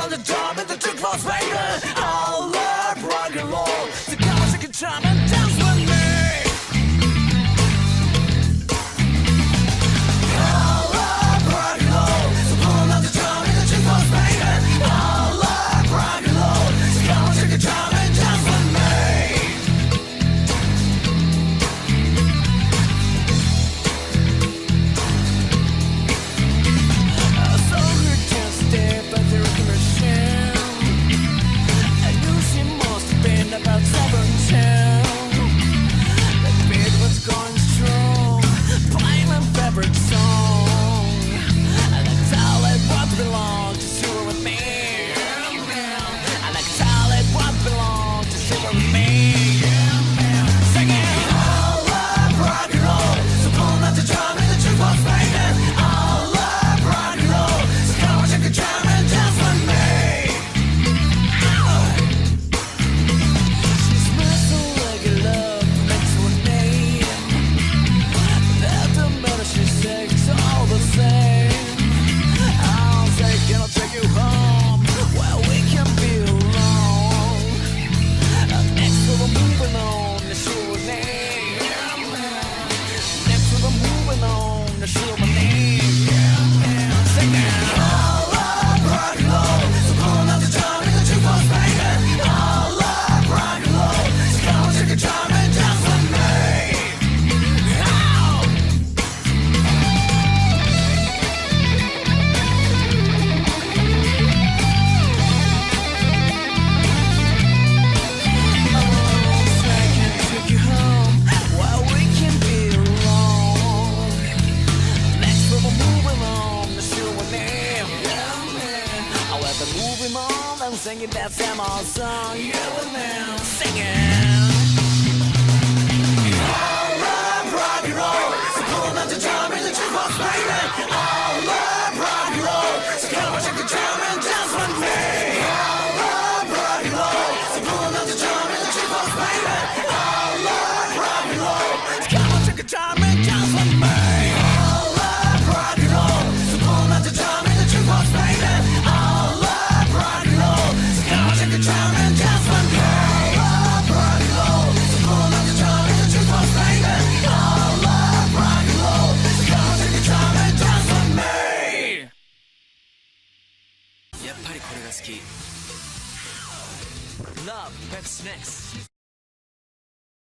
on the job and the two was baby. singing that same old song. you and me singing. Love, pet snacks.